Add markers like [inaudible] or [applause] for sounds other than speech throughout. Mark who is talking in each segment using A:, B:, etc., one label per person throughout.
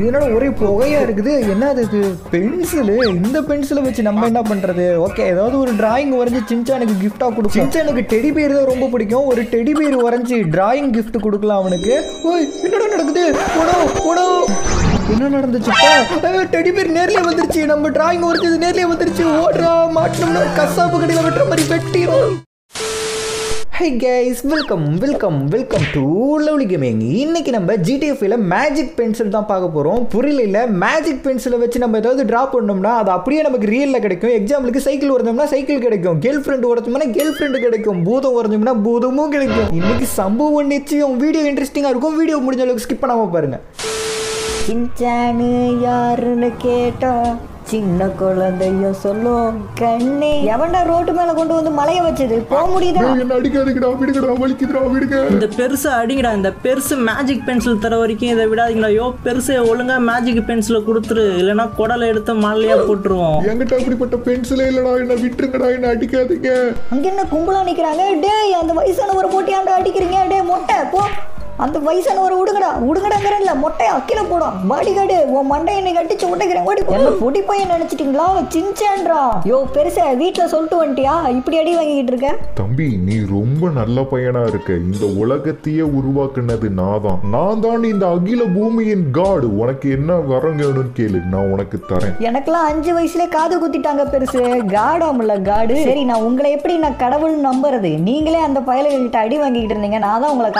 A: இதனால ஒரே புகையா இருக்குது. என்ன அது பென்சிலு? இந்த பென்சிலை வச்சு நம்ம என்ன பண்றது? ஓகே ஏதாவது ஒரு டிராயிங் வரைஞ்சி சின்சானுக்கு கிஃப்டா கொடுக்கும் சின்சானுக்கு டெடி பேர் தான் ரொம்ப பிடிக்கும். ஒரு டெடி பேர் வரைஞ்சி டிராயிங் கிஃப்ட் கொடுக்கலாம் அவனுக்கு. ஓய் என்னடா நடக்குது? ஓடோ ஓடோ என்ன நடந்துச்சுப்பா டெடி பேர் நேர்லயே வந்துருச்சு. நம்ம டிராயிங் வரைஞ்சது நேர்லயே வந்துருச்சு. ஓடுறா மாட்டினோம்னா கசாப்பு கடையில் வெட்டுற மாதிரி வெட்டிடும் hi guys welcome welcome welcome to lovely gaming இன்னைக்கு நம்ம ஜிடிஎஃப்ல மேஜிக் பென்சில் தான் பார்க்க போகிறோம் புரியல மேஜிக் பென்சிலை வச்சு நம்ம ஏதாவது ட்ரா பண்ணோம்னா அது அப்படியே நமக்கு ரியலில் கிடைக்கும். எக்ஸாம்பிளுக்கு சைக்கிள் வரைஞ்சோம்னா சைக்கிள் கிடைக்கும். கேர்ள் ஃப்ரெண்ட் வரைஞ்சோம்னா கேர்ள் ஃப்ரெண்டு கிடைக்கும். பூதம் வரைஞ்சோம்னா பூதமும் கிடைக்கும். இன்னைக்கு சம்பவம் நிச்சயம். வீடியோ இன்ட்ரெஸ்டிங்காக இருக்கும். வீடியோ முடிஞ்ச அளவுக்கு ஸ்கிப் பண்ணாமல் பாருங்க.
B: யாருன்னு கேட்டோம். சின்ன குழந்தையும் சொல்லும் கண்ணே. எவன்டா ரோட்டு மேல கொண்டு வந்து மலைய வச்சது? போக முடியுதா?
C: என்ன அடிக்காதுக்கடா விடுங்கடா வலிக்குதுடா விடுங்க.
D: இந்த பெருசை அடிங்கடா இந்த பெருசு மேஜிக் பென்சில் தர வரைக்கும் இதை விடாதீங்கடா. யோ பெருசை ஒழுங்கா மேஜிக் பென்சிலை கொடுத்துரு இல்லைன்னா குடலை எடுத்து மலையா போட்டுருவோம்.
C: என்கிட்ட அப்படிப்பட்ட பென்சிலே இல்லடா என்ன விட்டுருங்கடா என்ன அடிக்காதீங்க.
B: அங்க என்ன கும்பலா நிக்கிறாங்க? டேய் அந்த வயசானவரை போட்டியாண்டா அடிக்கிறீங்க? டேய் மொட்டை போ. அந்த வயசானவரை விடுங்கடா விடுங்கடாங்கிறேன்ல மொட்டையை அக்கில போடும். பாடிகார்டு உன் மண்டையை இன்னைக்கு அடிச்சு உடைக்கிறேன். ஓடி என்ன? பொடி பையன் நினைச்சிட்டீங்களா? சின்சான்றா. யோ பெருசா வீட்டுல சொல்லிட்டு வந்துட்டியா? இப்படி அடி வாங்கிட்டு இருக்க?
C: தம்பி நீ ரொம்ப நல்ல பையனா இருக்க. இந்த உலகத்தையே உருவாக்குனது நான் தான் நான் தான் இந்த அகில பூமியின் காடு உனக்கு என்ன வரம் வேணும்னு கேளு. நான் உனக்கு தரேன்.
B: எனக்கெல்லாம் அஞ்சு வயசுல காது குத்திட்டாங்க பெருசு. காடாமுல்ல காடு சரி நான் உங்களை எப்படி நான் கடவுள் நம்புறது? நீங்களே அந்த பயலுகிட்ட அடி வாங்கிக்கிட்டு இருந்தீங்க. நான் தான் உங்களை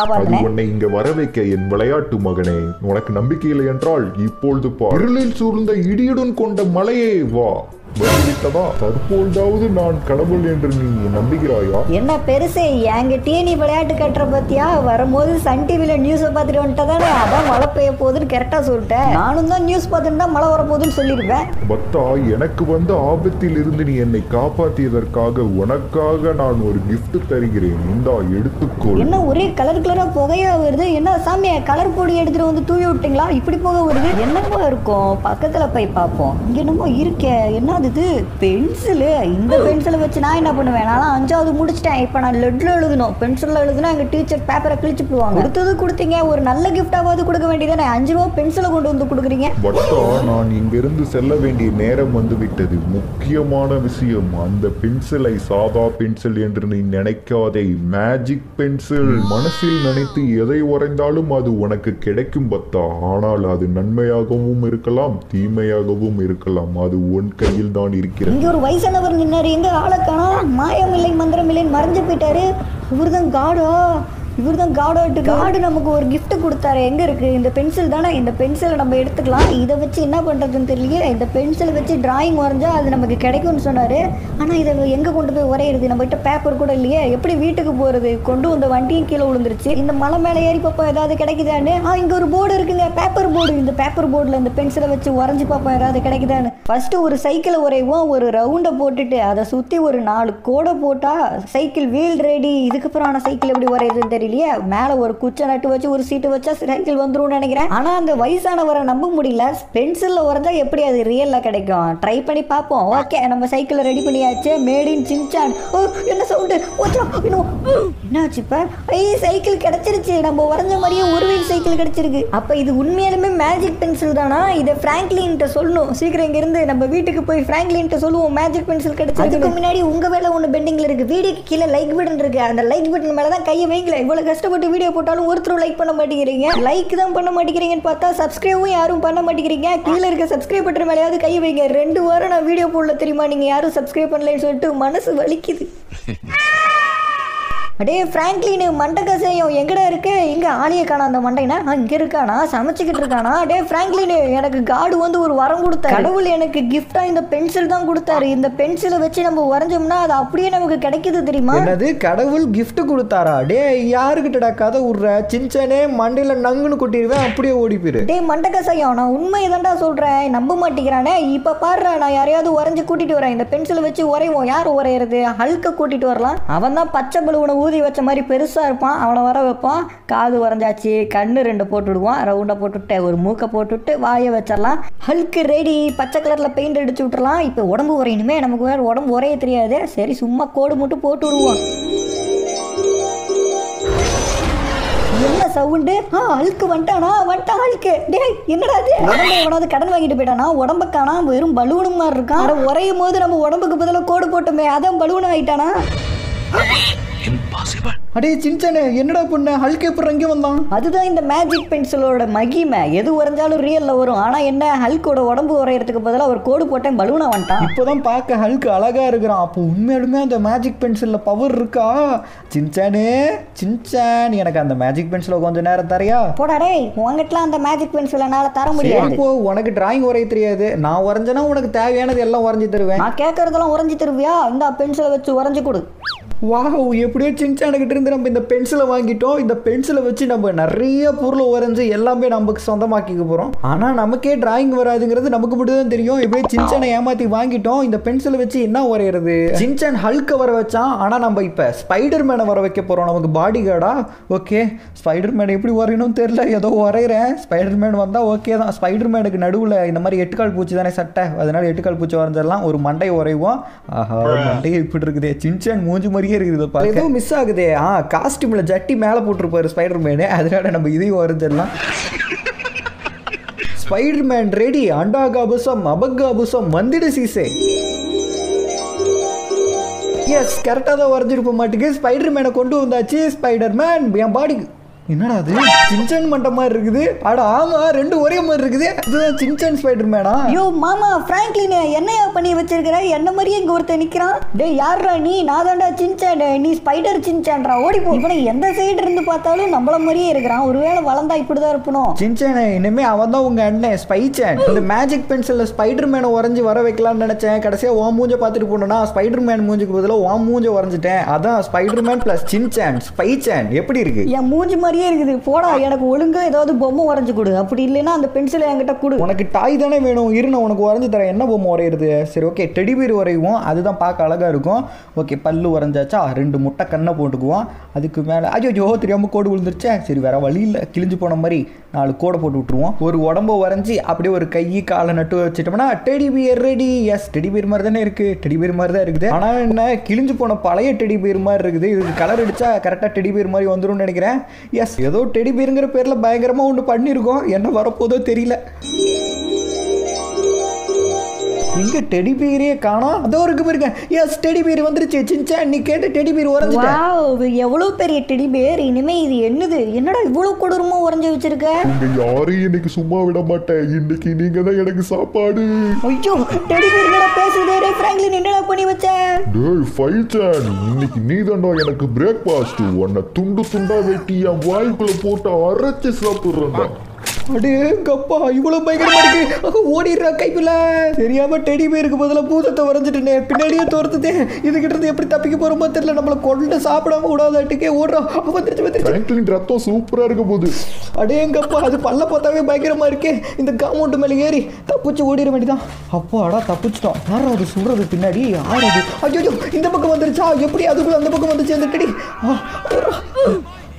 C: உன்னை இங்க வர வைக்க என் விளையாட்டு மகனே. உனக்கு நம்பிக்கை இல்லை என்றால் இப்பொழுது பார். சூழ்ந்த இடியுடன் கொண்ட மலையே வா. வந்துவிட்டதா தற்பொழுதாவது நான் கடவுள் என்று நீ நம்புகிறாயா?
B: என்ன பெருசு என்கிட்டயே நீ விளையாட்டு கட்டுற பத்தியா? வரும்போது சன் டிவில நியூஸை பார்த்துட்டு வந்துட்டதானே? அதான் மழை பெய்ய போகுதுன்னு கரெக்டா சொல்லிட்டேன் நானும் தான் நியூஸ் பார்த்துட்டு மழை வரப்போகுதுன்னு சொல்லியிருப்பேன்.
C: பக்தா எனக்கு வந்த ஆபத்தில் இருந்து நீ என்னை காப்பாற்றியதற்காக உனக்காக நான் ஒரு gift தருகிறேன். இந்தா எடுத்துக்கொள்.
B: என்ன ஒரே கலர் கலரா புகையா வருது? என்ன சாமி கலர் பொடி எடுத்துட்டு வந்து தூவி விட்டீங்களா? இப்படி புகை வருது? என்னமோ இருக்கும்? பக்கத்துல போய் பார்ப்போம். இங்க என்னமோ இருக்கே. என்னது இது பென்சிலு? இந்த பென்சிலை வச்சு நான் என்ன பண்ணுவேன்? நான் அஞ்சாவது முடிச்சிட்டேன். இப்போ நான் லெட்டில் எழுதணும். பென்சிலில் எழுதுனா எங்கள் டீச்சர் பேப்பரை கிழிச்சு போடுவாங்க. கொடுத்தது கொடுத்தீங்க. ஒரு நல்ல கிஃப்டாவது கொடுக்க வேண்டியதானே அஞ்சு ரூபா பென்சிலை கொண்டு வந்து கொடுக்குறீங்க?
C: பக்தா நான் இங்கிருந்து செல்ல வேண்டிய நேரம் வந்துவிட்டது முக்கியமான விஷயம் அந்த பென்சிலை சாதா பென்சில் என்று நீ நினைக்காதே. மேஜிக் பென்சில் மனசில் நினைத்து எதை உரைந்தாலும் அது உனக்கு கிடைக்கும் பத்தா ஆனால் அது நன்மையாகவும் இருக்கலாம் தீமையாகவும் இருக்கலாம். அது உன் கையில் தான் இருக்கிறது.
B: இங்க ஒரு வயசானவர் நின்னாரு. எங்க ஆளை காணோம்? மந்திரம் இல்லைன்னு மறைஞ்சு போயிட்டாரு. இவர்தான் காடா இவர்தான் காடாட்டு காடு நமக்கு ஒரு கிஃப்ட் கொடுத்தாரு. எங்க இருக்கு? இந்த பென்சில் தானே? இந்த பென்சிலை நம்ம எடுத்துக்கலாம். இதை வச்சு என்ன பண்றதுன்னு தெரியலையே. இந்த பென்சிலை வச்சு டிராயிங் வரைஞ்சா அது நமக்கு கிடைக்கும்னு சொன்னாரு. ஆனா இதை எங்க கொண்டு போய் உரையிறது? நம்ம கிட்ட பேப்பர் கூட இல்லையே. எப்படி வீட்டுக்கு போறது? கொண்டு வந்த வண்டியும் கீழே விழுந்துருச்சு. இந்த மலை மேலே ஏறி பார்ப்போம் ஏதாவது கிடைக்குதான்னு? ஆ இங்க ஒரு போர்டு இருக்குங்க. பேப்பர் போர்டு இந்த பேப்பர் போர்டில் இந்த பென்சிலை வச்சு உரைஞ்சு பார்ப்போம் ஏதாவது கிடைக்குதான்னு. ஃபர்ஸ்ட் ஒரு சைக்கிளை உரைவோம். ஒரு ரவுண்டை போட்டுட்டு அதை சுற்றி ஒரு நாலு கோடை போட்டால் சைக்கிள் வீல் ரெடி இதுக்கப்புறம் ஆனால் சைக்கிள் எப்படி தெரியும்? தெரியலையே மேலே ஒரு குச்சை நட்டு வச்சு ஒரு சீட்டு வச்சா சைக்கிள் வந்துரும்னு நினைக்கிறேன். ஆனால் அந்த வயசானவரை நம்ப முடியல. பென்சிலில் வரைஞ்சா எப்படி அது ரியலில் கிடைக்கும்? ட்ரை பண்ணி பார்ப்போம். ஓகே நம்ம சைக்கிளை ரெடி பண்ணியாச்சு. மேட் இன் சின்சான் ஓ என்ன சவுண்டு என்னாச்சு இப்போ? ஐய் சைக்கிள் கிடைச்சிருச்சு. நம்ம உரைஞ்ச மாதிரியே ஒரு வீல் சைக்கிள் கிடைச்சிருக்கு. அப்போ இது உண்மையாலுமே மேஜிக் பென்சில் தானா? இதை ஃப்ராங்க்லின்ட்ட சொல்லணும். சீக்கிரம் இங்கிருந்து நம்ம வீட்டுக்கு போய் ஃப்ராங்க்லின்ட்ட சொல்லுவோம். மேஜிக் பென்சில் கிடைச்சிருக்கு முன்னாடி உங்க வேலை ஒன்று பெண்டிங்ல இருக்கு. வீடியோக்கு கீழே லைக் பட்டன் இருக்கு. அந்த லைக் பட்டன் மேல தான் கையை வைங்களேன். இவ்வளவு கஷ்டப்பட்டு வீடியோ போட்டாலும் ஒருத்தரும் லைக் பண்ண மாட்டேங்கிறீங்க. லைக் தான் பண்ண மாட்டேங்கிறீங்கன்னு பார்த்தா சப்ஸ்கிரைபும் யாரும் பண்ண மாட்டேங்கிறீங்க. கீழே இருக்க சப்ஸ்கிரைப் பட்டன் மேலேயாவது கை வைங்க. ரெண்டு வாரம் நான் வீடியோ போடல தெரியுமா? நீங்க யாரும் சப்ஸ்கிரைப் பண்ணலன்னு சொல்லிட்டு மனசு வலிக்குது. [laughs] அடே ஃப்ராங்க்லின் மண்டை கசையும் எங்கடா இருக்கு? எங்க ஆளிய காணா அந்த மண்டைனா? ஆ, இங்க இருக்கானா? சமைச்சுக்கிட்டு இருக்கானா? அடே ஃப்ராங்க்லின் எனக்கு காடு வந்து ஒரு வரம் கொடுத்தாரு. கடவுள் எனக்கு கிஃப்டா இந்த பென்சில் தான் கொடுத்தாரு. இந்த பென்சிலை வச்சு நம்ம வரைஞ்சோம்னா அது அப்படியே நமக்கு கிடைக்குது தெரியுமா?
A: என்னது? கடவுள் gift கொடுத்தாரா? டே யாருக்கிட்டடா கதை விட்ற? சின்சானே மண்டையில் நங்குன்னு கொட்டிடுவேன் அப்படியே ஓடி போயிரு.
B: டேய் மண்டை கசாயம் நான் உண்மையை தான்டா சொல்றேன். நம்ப மாட்டேங்கிறானே? இப்ப பாடுற நான் யாரையாவது வரைஞ்சு கூட்டிட்டு வரேன். இந்த பென்சிலை வச்சு வரைவோம் யார் வரைகிறது ஹல்க கூட்டிட்டு வரலாம். அவன் தான் பச்சை பலூனை ஊதி வச்ச மாதிரி பெருசா இருப்பான். அவனை வர வைப்போம். காது வரைஞ்சாச்சு கண்ணு ரெண்டு போட்டு விடுவான் ரவுண்டா போட்டுவிட்டு ஒரு மூக்கை போட்டுவிட்டு வாயை வச்சிடலாம். ஹல்க்கு ரெடி பச்சை கலர்ல பெயிண்ட் அடிச்சு விட்டுறலாம். இப்போ உடம்பு உரையணுமே. நமக்கு வேற உடம்பு உரைய தெரியாது. சரி சும்மா கோடு மட்டும் போட்டு விடுவோம். என்ன சவுண்டு ஆ அழுக்கு வந்துட்டானா? வந்துட்டான் அழுக்கு டேய் என்னடா இது? உடம்பு எவனாவது கடன் வாங்கிட்டு போயிட்டானா? உடம்ப காணா வெறும் பலூனு மாதிரி இருக்கான். அதை உரையும் போது நம்ம உடம்புக்கு பதிலாக கோடு போட்டோமே. அதான் பலூன் ஆயிட்டானா?
A: அடே சின்சானே என்னடா பண்ண? ஹல்க் எப்படி இங்கே வந்தான்.
B: அதுதான் இந்த மேஜிக் பென்சிலோட மகிமை. எது உறைஞ்சாலும் ரியல்ல வரும். ஆனா என்ன ஹல்கோட உடம்பு உரையறதுக்கு பதிலாக ஒரு கோடு போட்டேன் பலூனா வந்துட்டான்.
A: இப்போதான் பார்க்க ஹல்க் அழகா இருக்கிறான். அப்போ உண்மையாலுமே அந்த மேஜிக் பென்சில்ல பவர் இருக்கா? சின்சானே சின்சான் எனக்கு அந்த மேஜிக் பென்சிலை கொஞ்ச நேரம் தரையா?
B: போடா டேய் உங்ககிட்டலாம் அந்த மேஜிக் பென்சில் என்னால தர முடியாது.
A: போ உனக்கு டிராயிங் வரைய தெரியாது. நான் வரைஞ்சேன்னா உனக்கு தேவையானது எல்லாம் வரைஞ்சி தருவேன்.
B: நான் கேட்கறதெல்லாம் உறைஞ்சி தருவியா? இந்த பென்சிலை வச்சு உறைஞ்சி கொடு.
A: வாவ் எப்படியோ சின்சானுக்கிட்ட இருந்து நம்ம இந்த பென்சிலை வாங்கிட்டோம். இந்த பென்சிலை வச்சு நம்ம நிறைய பொருளை வரைஞ்சு எல்லாமே நமக்கு சொந்தமாக்கிக்க போகிறோம் ஆனால் நமக்கே டிராயிங் வராதுங்கிறது நமக்கு மட்டும் தான் தெரியும். எப்படியோ சின்சானை ஏமாற்றி வாங்கிட்டோம். இந்த பென்சிலை வச்சு என்ன வரைகிறது சின்சான் ஹல்கை வர வச்சான் ஆனால் நம்ம இப்போ ஸ்பைடர் மேனை வர வைக்க போகிறோம் நமக்கு பாடி கார்டா ஓகே ஸ்பைடர் மேன் எப்படி வரையணும்னு தெரியல. ஏதோ வரைகிறேன் ஸ்பைடர் மேன் வந்தால் ஓகே தான். ஸ்பைடர் மேனுக்கு நடுவில் இந்த மாதிரி எட்டுக்கால் பூச்சி தானே சட்டை. அதனால எட்டுக்கால் பூச்சி வரைஞ்சிடலாம் ஒரு மண்டையை வரைவோம் ஆஹா மண்டையை இப்படி இருக்குதே. சின்சான் மூஞ்சி மாதிரியே இருக்குது பார்க்க ஏதோ மிஸ் ஆகுதே. ஆ காஸ்டியூம்ல ஜட்டி மேலே போட்டிருப்பாரு ஸ்பைடர் மேனு அதனால நம்ம இதையும் வரைஞ்சிடலாம் ஸ்பைடர் மேன் ரெடி அண்டாகாபுசம் அபகாபுசம் மந்திட சீசே. எஸ் கரெக்டாக தான் வரைஞ்சிருப்ப மாட்டுக்கு ஸ்பைடர் மேனை கொண்டு வந்தாச்சு. ஸ்பைடர் மேன் என் பாடிக்கு என்னடா அது? சின்சான் மண்ட மாதிரி இருக்குது. அட ஆமா ரெண்டு ஒரே மாதிரி இருக்குது. இதுதான் சின்சான் ஸ்பைடர் மேனா
B: ஐயோ மாமா பிராங்க்லின் என்னையா பண்ணி வச்சிருக்கிற? என்ன மாதிரியே இங்க ஒருத்தன் நிக்கிறான்? டேய் யார்ரா நீ? நான் தான்டா சின்சான். நீ ஸ்பைடர் சின்சான்டா ஓடி போ. இவனை எந்த சைடு இருந்து பார்த்தாலும் நம்மள மாதிரியே இருக்கிறான். ஒருவேளை வளர்ந்தா இப்படிதான் இருப்பணும்.
A: சின்சானே இனிமே அவன் தான் உங்க அண்ணன் ஸ்பைச்சான் இந்த மேஜிக் பென்சில்ல ஸ்பைடர் மேனை வரைஞ்சி வர வைக்கலாம்னு நினைச்சேன். கடைசியா ஓ மூஞ்ச பார்த்துட்டு போனோம்னா ஸ்பைடர் மேன் மூஞ்சுக்கு பதிலாக ஓ மூஞ்ச வரைஞ்சிட்டேன் அதான் ஸ்பைடர் மேன் பிளஸ் சின்சான் ஸ்பைச்சான் எப்படி இருக்கு?
B: என் மூஞ்சி மாதிரியே இருக்குது. போடா எனக்கு ஒழுங்கு ஏதாவது பொம்மை வரைஞ்சு கொடு. அப்படி இல்லைன்னா அந்த பென்சிலை என்கிட்ட கொடு.
A: உனக்கு டாய் தானே வேணும்? இரு நான் உனக்கு வரைஞ்சி தரேன். என்ன பொம்மை வரைகிறது சரி ஓகே டெடிபீர் வரைவோம் அதுதான் பார்க்க அழகா இருக்கும். ஓகே பல்லு வரைஞ்சாச்சா ரெண்டு முட்டை கண்ணை போட்டுக்குவோம். அதுக்கு மேலே ஐயோ தெரியாம கோடு விழுந்துருச்சே. சரி வேற வழி இல்லை. கிழிஞ்சு போன மாதிரி நாலு கோடை போட்டு விட்டுருவோம். ஒரு உடம்ப வரைஞ்சி அப்படியே ஒரு கை காலை நட்டு வச்சுட்டோம்னா டெடிபியர் ரெடி எஸ் டெடி மாதிரி தானே இருக்கு. டெடி மாதிரி தான் இருக்குது. ஆனால் என்ன கிழிஞ்சு போன பழைய டெடி மாதிரி இருக்குது. இது கலர் அடிச்சா கரெக்டாக டெடி மாதிரி வந்துடும் நினைக்கிறேன். எஸ் ஏதோ டெடி பேருங்கிற பேரில் பயங்கரமாக ஒன்று பண்ணியிருக்கோம் என்ன வரப்போதோ தெரியல. எங்க டெடி பேரே காணோம். அதோ இருக்கு பாருங்க. எஸ் டெடி பேர் வந்துருச்சு. சின்ச்சா நீ கேட்ட டெடி பேர் உறைஞ்சிட்டேன்
B: வாவ் எவ்வளவு பெரிய டெடி பேர் இனிமே இது என்னது? என்னடா இவ்வளவு கொடூரமா உறைஞ்சு வச்சிருக்க?
C: உங்க யாரையும் இன்னைக்கு சும்மா விட மாட்டேன். இன்னைக்கு நீங்க தான் எனக்கு சாப்பாடு.
B: ஐயோ டெடி பேர் என்னடா பேசுதே. டேய் பிராங்க்லின் என்னடா பண்ணி வச்ச?
C: டேய் ஃபைச்சான் இன்னைக்கு நீ எனக்கு பிரேக்ஃபாஸ்ட் உன்னை துண்டு துண்டா வெட்டி என் வாய்க்குள்ள போட்டு அரைச்சு சாப்பிடுறேன்டா.
A: அடே கப்பா இவ்வளவு பயங்கரமா இருக்கு. அங்க ஓடிடுறா கைக்குள்ள. தெரியாம டெடி பேருக்கு பதிலா பூதத்தை வரைஞ்சிட்டேனே. பின்னாடியே துரத்துதே இதுகிட்ட இருந்து எப்படி தப்பிக்க போறோமோ தெரியல. நம்மள கொண்டு சாப்பிடாம விடாதாட்டுக்கே ஓடுறோம் வந்துருச்சு வந்துருச்சு
C: பிராங்க்லின் ரத்தம் சூப்பரா இருக்க போகுது
A: அடேங்கப்பா அது பல்ல பார்த்தாவே பயங்கரமா இருக்கே. இந்த காம்பவுண்ட் மேல ஏறி தப்பிச்சு ஓடிட வேண்டியதான் அப்போ அடா தப்பிச்சிட்டோம். யாரும் அது சுடுறது பின்னாடி? யார் அது? ஐயோ இந்த பக்கம் வந்துருச்சா? எப்படி அதுக்குள்ள அந்த பக்கம் வந்துச்சு? அந்த டெடி.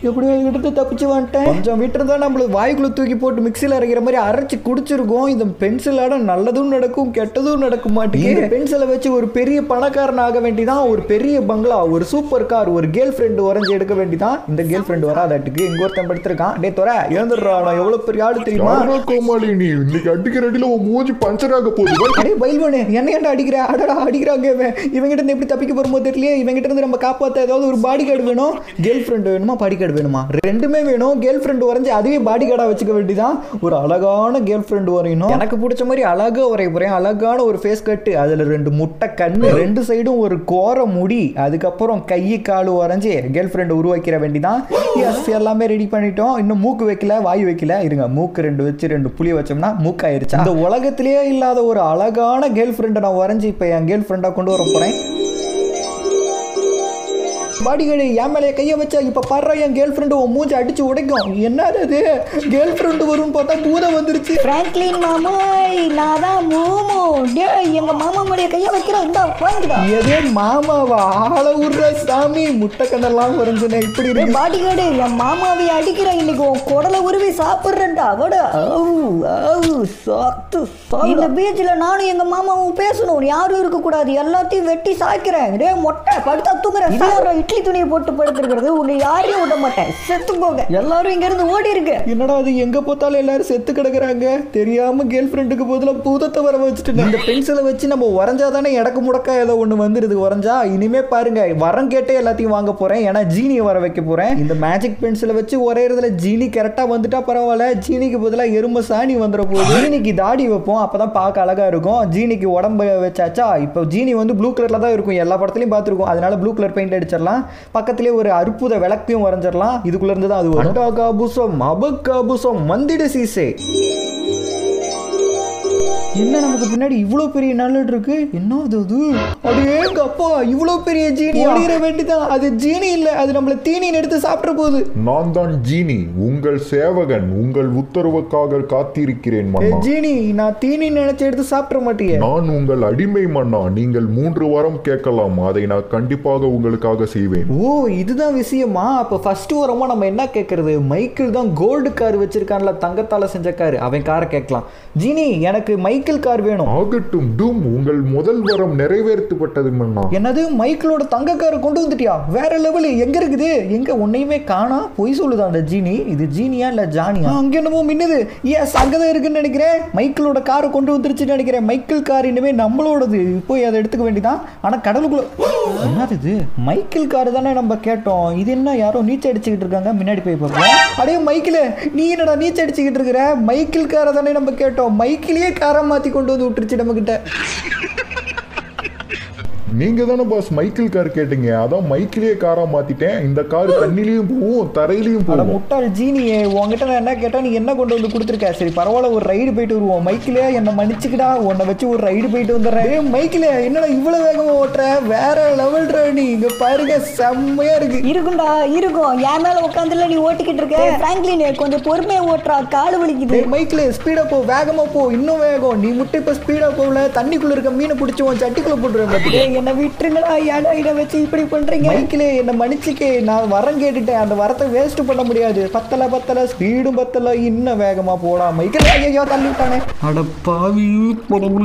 A: எப்படியோ கிட்ட தப்பிச்சு வந்துட்டேன். கொஞ்சம் விட்டு இருந்தா நம்மளுக்கு வாய்க்குள்ள தூக்கி போட்டு மிக்சியில் அரைக்கிற மாதிரி அரைச்சு குடிச்சிருக்கோம். இந்த பென்சிலாட நல்லதும் நடக்கும் கெட்டதும் நடக்க மாட்டேங்குது. பென்சிலை வச்சு ஒரு பெரிய பணக்காரன் ஆக வேண்டிதான். ஒரு பெரிய பங்களா ஒரு சூப்பர் கார் ஒரு கேர்ள் ஃப்ரெண்டு வரைஞ்சு எடுக்க வேண்டிதான். இந்த கேர்ள் ஃப்ரெண்டு வராதாட்டுக்கு இங்க ஒருத்தன் படுத்திருக்கான். டே தொர எழுந்துடுறா நான் எவ்வளவு பெரிய ஆளு தெரியுமா?
C: கோமாளி நீ? இன்னைக்கு அடிக்கிற அடியில உன் மூஞ்சி பஞ்சர் ஆக போகுது.
A: அடே பயில்வானே என்ன ஏன்டா அடிக்கிற? அடடா அடிக்கிறாங்க இவன். இவங்கிட்ட இருந்து எப்படி தப்பிக்க போறோமோ தெரியலையே. இவங்கிட்ட இருந்து நம்ம காப்பாத்த ஏதாவது ஒரு பாடி கார்டு வேணும். [laughs] கேர்ள் ஃப்ரெண்டு வேணுமா பாடி கார்டு வேணுமா? ரெண்டுமே வேணும். கேர்ள் ஃப்ரெண்டு வரைஞ்சி அதுவே பாடி கார்டாக வச்சுக்க வேண்டியதான் ஒரு அழகான கேர்ள் ஃப்ரெண்டு வரையணும் எனக்கு பிடிச்ச மாதிரி அழகாக வரைய போகிறேன் அழகான ஒரு ஃபேஸ் கட்டு அதில் ரெண்டு முட்டை கண்ணு ரெண்டு சைடும் ஒரு கோர முடி அதுக்கப்புறம் கை காலு வரைஞ்சி கேர்ள் ஃப்ரெண்டு உருவாக்கிற வேண்டிதான். எஸ் எல்லாமே ரெடி பண்ணிட்டோம். இன்னும் மூக்கு வைக்கல வாய் வைக்கல. இருங்க மூக்கு ரெண்டு வச்சு ரெண்டு புளி வச்சோம்னா மூக்காயிருச்சு? அந்த உலகத்திலேயே இல்லாத ஒரு அழகான கேர்ள் ஃப்ரெண்டை நான் வரைஞ்சி இப்போ என் கேர்ள் ஃப்ரெண்டாக கொண்டு வர போகிறேன் பாடிகளே என் மேலே கையை வச்சா இப்போ பாடுறா என் கேர்ள் ஃப்ரெண்டு உன் மூஞ்சி அடிச்சு உடைக்கும். என்னது அது கேர்ள் ஃப்ரெண்டு வரும்னு பார்த்தா பூதம் வந்துருச்சு.
B: பிராங்க்லின் மாமாய் நான் தான் மோமோ. டேய் எங்க மாமா மேடைய கைய வைக்கிற இந்த வாங்கிடா
A: எதே மாமாவா? ஆள விடுற சாமி. முட்டை கண்ணெல்லாம் வரைஞ்சுனே இப்படி இருக்கு.
B: பாடி கார்டு என் மாமாவை அடிக்கிற இன்னைக்கு உன் குடலை உருவி சாப்பிடுறேன்டா அவட. சாத்து இந்த பீச்ல நானும் எங்க மாமாவும் பேசணும். யாரும் இருக்க கூடாது எல்லாத்தையும் வெட்டி சாய்க்கிறேன். டே மொட்டை படுத்தா தூங்குறேன். இட்லி துணியை போட்டு படுத்துருக்கிறது. உங்க யாரையும் விட மாட்டேன். செத்து போங்க எல்லாரும் இங்க இருந்து ஓடி இருக்கு
A: என்னடா அது எங்க பார்த்தாலும் எல்லாரும் செத்து கிடக்குறாங்க? தெரியாம கேர்ள் ஃப்ரெண்டுக்கு பதிலாக பூதத்தை வர வச்சுட்டு இந்த பென்சிலை வச்சு நம்ம வரைஞ்சாதானே இடக்கு முடக்கா ஏதோ ஒன்று வந்துடுது வரைஞ்சா இனிமே பாருங்க வரம் கேட்டே எல்லாத்தையும் வாங்க போறேன். ஏன்னா ஜீனியை வர வைக்க போறேன். இந்த மேஜிக் பென்சிலை வச்சு வரைகிறதுல ஜீனி கரெக்டா வந்துட்டா பரவாயில்ல. ஜீனிக்கு பதிலாக எறும்பு சாணி வந்துட போகுது. ஜீனிக்கு தாடி வைப்போம். அப்பதான் பார்க்க அழகா இருக்கும். ஜீனிக்கு உடம்பு வச்சாச்சா? இப்போ ஜீனி வந்து ப்ளூ கலர்ல தான் இருக்கும். எல்லா படத்துலையும் பார்த்துருக்கோம். அதனால ப்ளூ கலர் பெயிண்ட் அடிச்சிடலாம். பக்கத்துலேயே ஒரு அற்புத விளக்கையும் வரைஞ்சிடலாம். இதுக்குள்ள இருந்து தான் அது வரும். அண்டாகாபுசம் அபக்காபுசம் மந்திட சீசே என்ன நமக்கு பின்னாடி இவ்வளோ பெரிய நல்லட் இருக்கு? என்ன அது அது அடேங்க அப்பா இவ்வளோ பெரிய ஜீனி. அடிக்கிற வேண்டிதான். அது ஜீனி இல்லை. அது நம்மள தீனின்னு எடுத்து சாப்பிட்ற போகுது.
C: நான் தான் ஜீனி. உங்கள் சேவகன் உங்கள் உத்தரவுக்காக காத்திருக்கிறேன் மன்னா.
A: ஜீனி நான் தீனி நினைச்சு எடுத்து சாப்பிட மாட்டியே.
C: நான் உங்கள் அடிமை மன்னா. நீங்கள் மூன்று வாரம் கேட்கலாம். அதை நான் கண்டிப்பாக உங்களுக்காக செய்வேன்.
A: ஓ இதுதான் விஷயமா? அப்போ ஃபர்ஸ்ட் வரமா நம்ம என்ன கேட்கறது? மைக்கிள் தான் கோல்டு கார் வச்சிருக்கான்ல தங்கத்தால செஞ்ச கார் அவன் காரை கேட்கலாம். ஜீனி எனக்கு மைக்கேல் கார் வேணும்.
C: ஆகட்டும் டூம் உங்கள் முதல் வரம் நிறைவேற்றப்பட்டது மன்னா.
A: என்னது மைக்கிளோட தங்க காரை கொண்டு வந்துட்டியா? வேற லெவல் எங்க இருக்குது? எங்க உன்னையுமே காணா? பொய் சொல்லுதா அந்த ஜீனி? இது ஜீனியா இல்ல ஜானியா? அங்க என்னமோ மின்னுது. எஸ் அங்கதான் இருக்குன்னு நினைக்கிறேன்? மைக்கிளோட காரை கொண்டு வந்துருச்சுன்னு நினைக்கிறேன். மைக்கிள் கார் இனிமே நம்மளோடது. போய் அதை எடுத்துக்க வேண்டியதான் ஆனா கடலுக்குள்ள என்னது இது? மைக்கிள் கார் தானே நம்ம கேட்டோம். இது என்ன யாரோ நீச்சல் அடிச்சுக்கிட்டு இருக்காங்க? முன்னாடி போய் பார்ப்போம். அடே மைக்கிள் நீ என்னடா நீச்சல் அடிச்சுக்கிட்டு இருக்கிற? மைக்கிள் காரை தானே நம்ம கேட்டோம். மைக்கிலேயே காரை மாற்றி கொண்டு வந்து விட்டுருச்சு நம்மக்கிட்ட கிட்ட
C: நீங்க தானே பாஸ் மைக்கிள் கார் கேட்டீங்க. அதான் மைக்கிலேயே காரா மாத்திட்டேன். இந்த கார் தண்ணிலையும் போகும் தரையிலையும்
A: அட
C: போகும்.
A: முட்டாள் ஜீனியே உன்கிட்ட நான் என்ன கேட்டா நீ என்ன கொண்டு வந்து கொடுத்துருக்க? சரி பரவாயில்ல ஒரு ரைடு போயிட்டு வருவோம். மைக்கிலே என்ன மன்னிச்சுக்கடா. உன்னை வச்சு ஒரு ரைடு போயிட்டு வந்துடுறேன். ஏய் மைக்கிலே என்னடா இவ்வளவு வேகமா ஓட்டுற? வேற லெவல் நீ. இங்க பாருங்க செம்மையா இருக்கு.
B: இருக்கும்டா இருக்கும். என் மேல உட்காந்துல நீ ஓட்டிக்கிட்டு இருக்க. பிராங்க்லின் கொஞ்சம் பொறுமையா ஓட்டுறா. கால் வலிக்குது.
A: டேய் மைக்கிலே ஸ்பீடா போ. வேகமா போ. இன்னும் வேகம். நீ முட்டை இப்ப ஸ்பீடா போகல. தண்ணிக்குள்ள இருக்க மீனை பிடிச்சி உன் சட்டிக்குள்ள போட்டுருவேன்
B: என்ன விட்டுருங்கடா ஏடா இதை வச்சு இப்படி பண்றீங்க?
A: மைக்கிலே என்ன மன்னிச்சுக்கே நான் வரம் கேட்டுட்டேன். அந்த வரத்தை வேஸ்ட் பண்ண முடியாது. பத்தல பத்தல ஸ்பீடும் பத்தல இன்னும் வேகமா போடா மைக்கிலே ஐயோ தள்ளி விட்டானே. அட பாவி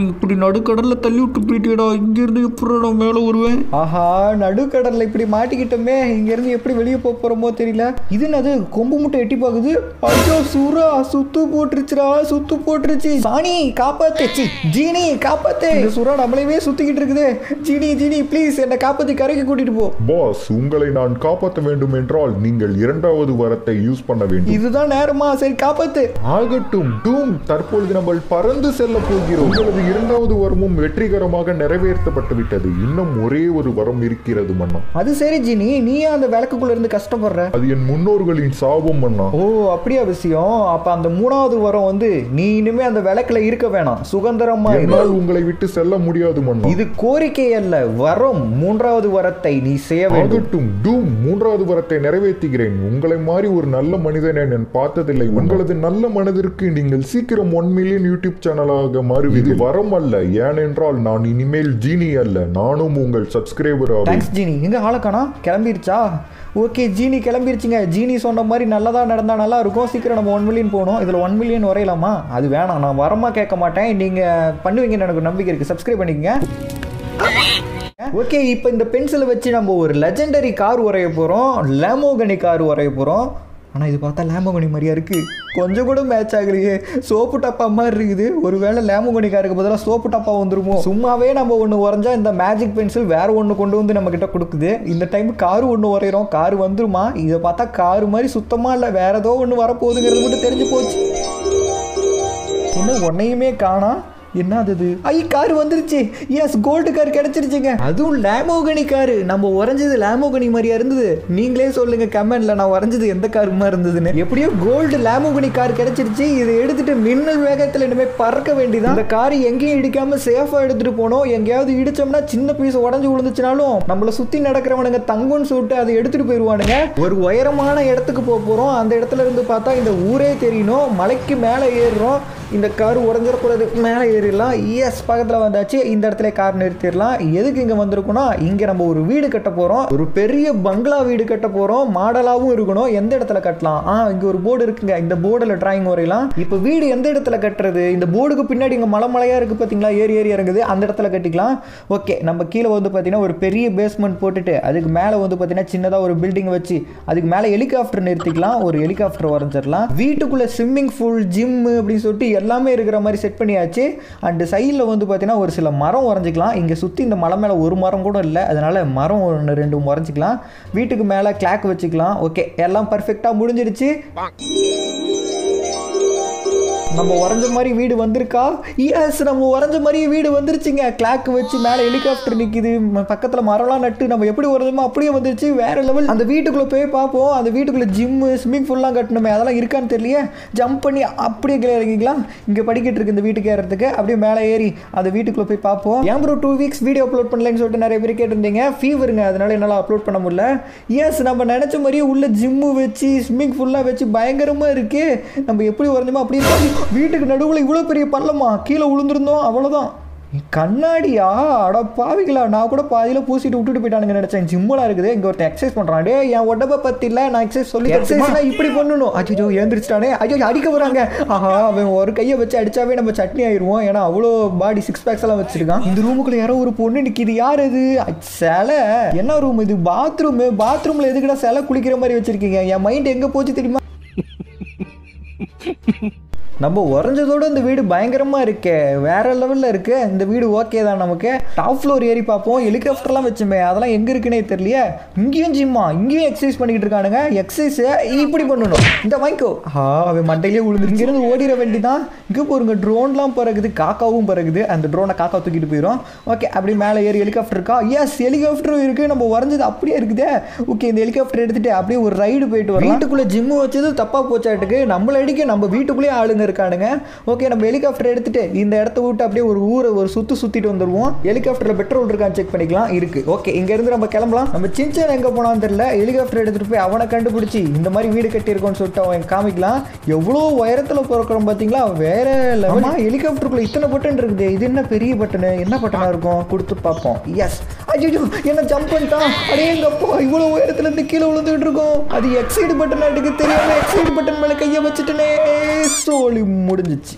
A: இப்படி நடுக்கடல்ல தள்ளி விட்டு போயிட்டேடா இங்க இருந்து எப்படி நான் மேல வருவேன்? ஆஹா நடுக்கடல்ல இப்படி மாட்டிக்கிட்டோமே. இங்க இருந்து எப்படி வெளியே போக போறோமோ தெரியல. இது என்னது? கொம்பு முட்டை எட்டி பாக்குது. ஐயோ சூரா சுத்து போட்டுருச்சுடா சுத்து போட்டுருச்சு. சாணி காப்பாத்து. ஜீனி காப்பாத்து. சுறா நம்மளையவே சுத்திக்கிட்டு இருக்குது. ஜீனி ஜீனி ப்ளீஸ் என்னை காப்பாத்தி கரைக்கு கூட்டிட்டு போ.
C: பாஸ் உங்களை நான் காப்பாற்ற வேண்டும் என்றால் நீங்கள் இரண்டாவது வரத்தை யூஸ் பண்ண வேண்டும்.
A: இதுதான் நேரமா? சரி காப்பாத்து.
C: ஆகட்டும் டூம் தற்பொழுது நம்ம பறந்து செல்ல போகிறோம். உங்களது இரண்டாவது வரமும் வெற்றிகரமாக நிறைவேற்றப்பட்டு விட்டது. இன்னும் ஒரே ஒரு வரம் இருக்கிறது மன்னா.
A: அது சரி ஜீனி. நீ அந்த விளக்குக்குள்ள இருந்து கஷ்டப்படுற?
C: அது என் முன்னோர்களின் சாபம் மன்னா.
A: ஓ அப்படியா விஷயம். அப்ப அந்த மூணாவது வரம் வந்து நீ இனிமே அந்த விளக்குல இருக்க வேணாம். சுதந்திரமா
C: உங்களை விட்டு செல்ல முடியாது மன்னா.
A: இது கோரிக்கை அல்ல வரம். மூன்றாவது வரத்தை நீ செய்ய வேண்டும்.
C: டூம் மூன்றாவது வரத்தை நிறைவேற்றுகிறேன். உங்களை மாதிரி ஒரு நல்ல மனிதனை நான் பார்த்ததில்லை. உங்களது நல்ல மனதிற்கு நீங்கள் சீக்கிரம் ஒன் மில்லியன் யூடியூப் சேனலாக மாறுவீர்கள். வரம் அல்ல ஏனென்றால் நான் இனிமேல் ஜீனி அல்ல. நானும் உங்கள் சப்ஸ்கிரைபர்
A: தேங்க்ஸ் ஜீனி எங்க ஆளக்கானா கிளம்பிருச்சா? ஓகே ஜீனி கிளம்பிருச்சுங்க. ஜீனி சொன்ன மாதிரி நல்லதா நடந்தா நல்லா இருக்கும். சீக்கிரம் நம்ம ஒன் மில்லியன் போகணும். இதுல ஒன் மில்லியன் வரையலாமா? அது வேணாம். நான் வரமா கேட்க மாட்டேன். நீங்க பண்ணுவீங்கன்னு எனக்கு நம்பிக்கை இருக்கு. சப்ஸ்கிரைப் பண்ணிக்கங்க. ஓகே இப்போ இந்த பென்சிலை வச்சு நம்ம ஒரு லெஜெண்டரி கார் வரைய போகிறோம் லேமோகனி கார் வரைய போகிறோம் ஆனால் இது பார்த்தா லேமோகனி மாதிரியா இருக்கு. கொஞ்சம் கூட மேட்ச் ஆகலையே. சோப்பு டப்பா மாதிரி இருக்குது. ஒருவேளை லேமோகனி காருக்கு பதிலாக சோப்பு டப்பா வந்துருமோ? சும்மாவே நம்ம ஒன்று உரைஞ்சா இந்த மேஜிக் பென்சில் வேற ஒன்று கொண்டு வந்து நம்ம கிட்ட கொடுக்குது. இந்த டைம் கார் ஒன்று வரைகிறோம் கார் வந்துருமா? இதை பார்த்தா கார் மாதிரி சுத்தமாக இல்லை. வேற ஏதோ ஒன்று வரப்போகுதுங்கிறது மட்டும் தெரிஞ்சு போச்சு. இன்னும் உன்னையுமே காணா. என்னது இது ஐ கார் வந்துருச்சு. எஸ் கோல்டு கார் கிடைச்சிருச்சுங்க. அதுவும் லேமோகனி கார் நம்ம உறைஞ்சது லேமோகனி மாதிரியா இருந்தது. நீங்களே சொல்லுங்க கமெண்ட்ல நான் உறைஞ்சது எந்த காருமா இருந்ததுன்னு. எப்படியோ கோல்டு லேமோகனி கார் கிடைச்சிருச்சு. இதை எடுத்துட்டு மின்னல் வேகத்துல இனிமே பறக்க வேண்டியதான் இந்த கார் எங்கேயும் இடிக்காம சேஃபா எடுத்துட்டு போனோம். எங்கேயாவது இடிச்சோம்னா சின்ன பீஸ் உடஞ்சு விழுந்துச்சுனாலும் நம்மள சுத்தி நடக்கிறவனுங்க தங்குன்னு சொல்லிட்டு அதை எடுத்துட்டு போயிடுவானுங்க ஒரு உயரமான இடத்துக்கு போக போறோம். அந்த இடத்துல இருந்து பார்த்தா இந்த ஊரே தெரியணும். மலைக்கு மேலே ஏறுறோம். இந்த கார் உடஞ்சிடக்கூடாது மேலே ஏறிடலாம். எஸ் பக்கத்தில் வந்தாச்சு. இந்த இடத்துல கார் நிறுத்திடலாம். எதுக்கு இங்கே வந்திருக்குன்னா இங்கே நம்ம ஒரு வீடு கட்ட போகிறோம் ஒரு பெரிய பங்களா வீடு கட்ட போகிறோம் மாடலாகவும் இருக்கணும். எந்த இடத்துல கட்டலாம்? ஆ இங்கே ஒரு போர்டு இருக்குங்க. இந்த போர்டில் டிராயிங் வரையலாம். இப்போ வீடு எந்த இடத்துல கட்டுறது? இந்த போர்டுக்கு பின்னாடி இங்கே மலை மலையாக இருக்குது பார்த்தீங்களா ஏறி ஏறி இறங்குது. அந்த இடத்துல கட்டிக்கலாம். ஓகே நம்ம கீழே வந்து பார்த்தீங்கன்னா ஒரு பெரிய பேஸ்மெண்ட் போட்டுட்டு அதுக்கு மேலே வந்து பார்த்தீங்கன்னா சின்னதாக ஒரு பில்டிங் வச்சு அதுக்கு மேலே ஹெலிகாப்டர் நிறுத்திக்கலாம். ஒரு ஹெலிகாப்டர் வரைஞ்சிடலாம் வீட்டுக்குள்ளே ஸ்விம்மிங் பூல் ஜிம்மு அப்படின்னு சொல்லிட்டு எல்லாமே இருக்கிற மாதிரி செட் பண்ணியாச்சு. அண்டு சைடில் வந்து பார்த்தீங்கன்னா ஒரு சில மரம் வரைஞ்சிக்கலாம் இங்கே சுற்றி இந்த மலை மேலே ஒரு மரம் கூட இல்லை. அதனால் மரம் ஒன்று ரெண்டு வரைஞ்சிக்கலாம் வீட்டுக்கு மேலே கிளாக் வச்சுக்கலாம். ஓகே எல்லாம் பர்ஃபெக்டாக முடிஞ்சிடுச்சு. நம்ம வரைஞ்ச மாதிரி வீடு வந்திருக்கா? எஸ் நம்ம வரைஞ்ச மாதிரியே வீடு வந்துருச்சுங்க. கிளாக் வச்சு மேலே ஹெலிகாப்டர் நிற்கிது பக்கத்தில் மரம்லாம் நட்டு நம்ம எப்படி வரைஞ்சோமோ அப்படியே வந்துருச்சு. வேற லெவல் அந்த வீட்டுக்குள்ளே போய் பார்ப்போம். அந்த வீட்டுக்குள்ளே ஜிம்மு ஸ்விம்மிங் ஃபுல்லாக கட்டணுமே. அதெல்லாம் இருக்கான்னு தெரியல ஜம்ப் பண்ணி அப்படியே கீழே இறங்கிக்கலாம். இங்கே படிக்கிட்டு இருக்கு இந்த வீட்டுக்கு ஏறதுக்கு. அப்படியே மேலே ஏறி அந்த வீட்டுக்குள்ளே போய் பார்ப்போம். ஏன் bro two weeks video upload பண்ணலன்னு சொல்லிட்டு நிறைய பேர் கேட்டிருந்தீங்க. ஃபீவருங்க அதனால என்னால் அப்லோட் பண்ண முடியல. எஸ் நம்ம நினச்ச மாதிரியே உள்ள ஜிம்மு வச்சு ஸ்விம்மிங் ஃபுல்லாக வச்சு பயங்கரமாக இருக்குது நம்ம எப்படி வரைஞ்சோமோ அப்படியே வீட்டுக்கு நடுவில் இவ்வளோ பெரிய பள்ளமா? கீழே விழுந்திருந்தோம் அவ்வளோதான் கண்ணாடியா? அட பாவிங்களா நான் கூட பாதியில் பூசிட்டு விட்டுட்டு போயிட்டானுங்க நினைச்சேன். ஜிம்மெலாம் இருக்குது இங்கே ஒருத்தன் எக்ஸசைஸ் பண்ணுறான் டே என் உடம்ப பத்தி இல்லை நான் எக்ஸசைஸ் சொல்லி எக்ஸசைஸ்லாம் இப்படி பண்ணணும். அச்சோ எழுந்திரிச்சிட்டானே. ஐயோ அடிக்க போகிறாங்க ஆஹா அவன் ஒரு கையை வச்சு அடிச்சாவே நம்ம சட்னி ஆயிடுவோம் ஏன்னா அவ்வளோ பாடி சிக்ஸ் பேக்ஸ் எல்லாம் வச்சிருக்கான். இந்த ரூமுக்குள்ள யாரோ ஒரு பொண்ணு நிற்கிது யார் அது? சிலை. என்ன ரூம் இது? பாத்ரூம் பாத்ரூமில் எதுக்குடா சிலை குளிக்கிற மாதிரி வச்சிருக்கீங்க? என் மைண்ட் எங்கே போச்சு தெரியுமா? நம்ம உறைஞ்சதோடு இந்த வீடு பயங்கரமாக இருக்கே. வேற லெவலில் இருக்கு. இந்த வீடு ஓகே தான் நமக்கு. டாப் ஃப்ளோர் ஏறி பார்ப்போம். ஹெலிகாப்டர்லாம் வச்சுமே. அதெல்லாம் எங்கே இருக்குன்னே தெரியலையே. இங்கேயும் ஜிம்மா இங்கேயும் எக்ஸசைஸ் பண்ணிக்கிட்டு இருக்கானுங்க. எக்ஸசைஸ் இப்படி பண்ணணும். இந்த வாங்கிக்கோ ஆ அவன் மண்டையிலே விழுந்து இங்கிருந்து ஓடிட வேண்டிதான். இங்கே போருங்க ட்ரோன்லாம் பிறகுது. காக்காவும் பிறகுது. அந்த ட்ரோனை காக்கா தூக்கிட்டு போயிடும் ஓகே அப்படி மேலே ஏறி ஹெலிகாப்டர் இருக்கா? எஸ் ஹெலிகாப்டரும் இருக்குது நம்ம உறைஞ்சது அப்படியே இருக்குதே. ஓகே இந்த ஹெலிகாப்டர் எடுத்துகிட்டு அப்படியே ஒரு ரைடு போயிட்டு வரோம் வீட்டுக்குள்ளே ஜிம்மு வச்சது தப்பாக போச்சாட்டுக்கு. நம்மள அடிக்க நம்ம வீட்டுக்குள்ளேயே ஆளுங்க இருக்கானுங்க. ஓகே நம்ம ஹெலிகாப்டர் எடுத்துட்டு இந்த இடத்த விட்டு அப்படியே ஒரு ஊரை ஒரு சுத்து சுத்திட்டு வந்துருவோம். ஹெலிகாப்டர்ல பெட்ரோல் இருக்கான்னு செக் பண்ணிக்கலாம். இருக்கு. ஓகே இங்க இருந்து நம்ம கிளம்பலாம். நம்ம சின்சன் எங்க போனான்னு தெரியல. ஹெலிகாப்டர் எடுத்துட்டு போய் அவனை கண்டுபிடிச்சி இந்த மாதிரி வீடு கட்டி இருக்கோம்னு சொல்லிட்டு அவன் காமிக்கலாம். எவ்வளோ உயரத்துல பிறக்கிறோம் பாத்தீங்களா? வேற லெவலா ஹெலிகாப்டருக்குள்ள இத்தனை பட்டன் இருக்குது. இது என்ன பெரிய பட்டனு என்ன பட்டனா இருக்கும்? கொடுத்து பார்ப்போம். எஸ் ஐயோ என்ன ஜம்ப் பண்ணிட்டான். அடே எங்கப்பா? இவ்வளவு உயரத்துல இருந்து கீழே விழுந்துட்டு இருக்கோம். அது எக்ஸைடு பட்டன் எடுக்க தெரியாம எக்ஸைடு பட்டன் மேல கைய வச்சுட்டனே. சோழி முடிஞ்சிச்சு.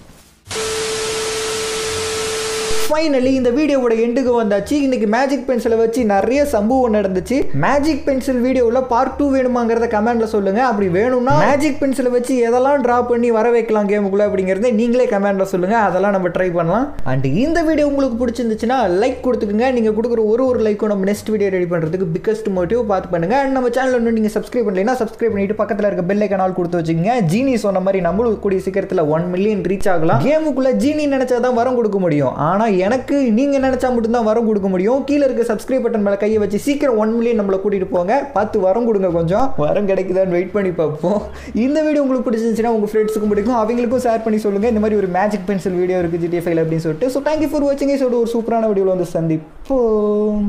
A: ஃபைனலி இந்த வீடியோவோட எண்டுக்கு வந்தாச்சு. இன்னைக்கு மேஜிக் பென்சிலை வச்சு நிறைய சம்பவம் நடந்துச்சு. மேஜிக் பென்சில் வீடியோவில் பார்ட் டூ வேணுமாங்கிறத கமெண்ட்ல சொல்லுங்க. அப்படி வேணும்னா மேஜிக் பென்சிலை வச்சு எதெல்லாம் ட்ரா பண்ணி வர வைக்கலாம் கேமுக்குள்ள அப்படிங்கிறத நீங்களே கமெண்ட்ல சொல்லுங்க. அதெல்லாம் நம்ம ட்ரை பண்ணலாம். அண்ட் இந்த வீடியோ உங்களுக்கு பிடிச்சிருந்துச்சுன்னா லைக் கொடுத்துக்குங்க. நீங்க கொடுக்குற ஒரு ஒரு லைக்கும் நம்ம நெக்ஸ்ட் வீடியோ ரெடி பண்றதுக்கு பிக்கஸ்ட் மோட்டிவ் பார்த்து பண்ணுங்க. அண்ட் நம்ம சேனல் இன்னும் நீங்க சப்ஸ்கிரைப் பண்ணலைன்னா சப்ஸ்கிரைப் பண்ணிட்டு பக்கத்தில் இருக்க பெல் கனால் கொடுத்து வச்சுக்கோங்க. ஜீனி சொன்ன மாதிரி நம்மளும் கூடிய சீக்கிரத்தில் ஒன் மில்லியன் ரீச் ஆகலாம். கேமுக்குள்ள ஜீனி நினைச்சாதான் வரம் கொடுக்க முடியும். ஆனால் எனக்கு நீங்கள் நினச்சா மட்டும்தான் வரம் கொடுக்க முடியும். கீழே இருக்க சப்ஸ்கிரைப் பட்டன் மேலே கையை வச்சு சீக்கிரம் ஒன் மில்லியன் நம்மளை கூட்டிகிட்டு போங்க. பார்த்து வரம் கொடுங்க கொஞ்சம். வரம் கிடைக்குதான்னு வெயிட் பண்ணி பார்ப்போம். இந்த வீடியோ உங்களுக்கு பிடிச்சிருந்துச்சுன்னா உங்கள் ஃப்ரெண்ட்ஸுக்கும் பிடிக்கும். அவங்களுக்கும் ஷேர் பண்ணி சொல்லுங்கள் இந்த மாதிரி ஒரு மேஜிக் பென்சில் வீடியோ இருக்குது ஜிடிஎஃப் அப்படின்னு சொல்லிட்டு. ஸோ தேங்க்யூ ஃபார் வாட்சிங் ஒரு சூப்பரான வீடியோவில் வந்து சந்திப்போம்.